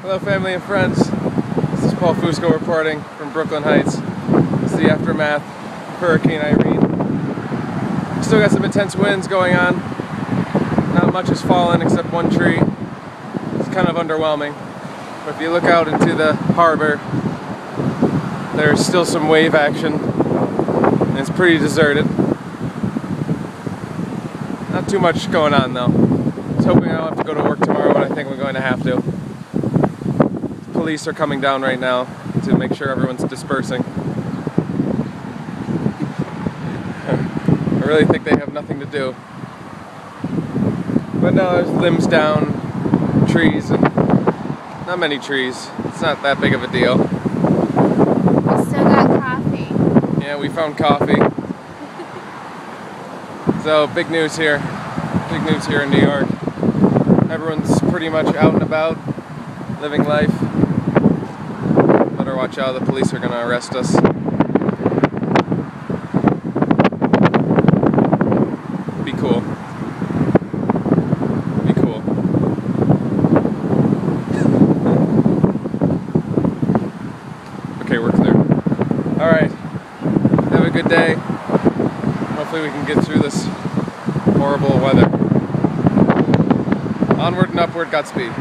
Hello, family and friends. This is Paul Fusco reporting from Brooklyn Heights. It's the aftermath of Hurricane Irene. Still got some intense winds going on. Not much has fallen except one tree. It's kind of underwhelming. But if you look out into the harbor, there's still some wave action. And it's pretty deserted. Not too much going on though. I was hoping I don't have to go to work tomorrow, but I think we're going to have to police are coming down right now to make sure everyone's dispersing. I really think they have nothing to do. But no, there's limbs down, trees, and not many trees. It's not that big of a deal. We still got coffee. Yeah, we found coffee. So, big news here. Big news here in New York. Everyone's pretty much out and about, living life. Watch out, the police are gonna arrest us. Be cool. Be cool. okay, we're clear. Alright. Have a good day. Hopefully, we can get through this horrible weather. Onward and upward, Godspeed.